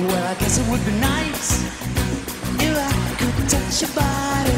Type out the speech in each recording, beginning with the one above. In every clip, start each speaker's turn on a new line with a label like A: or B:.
A: Well, I guess it would be nice if I could touch your body.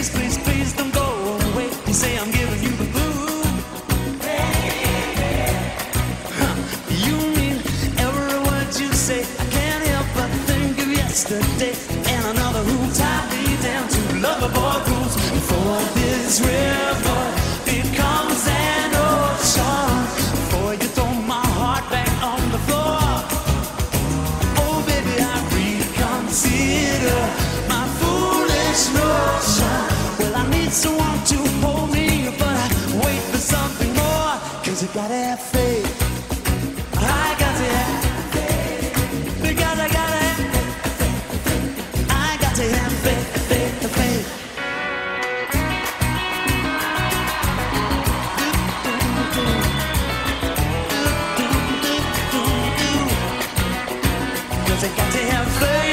A: yesterday and another who tied me down to loverboy rules for this river. stay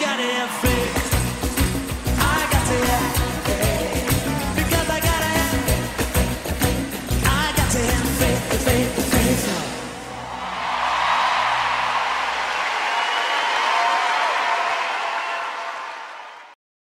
A: got everything.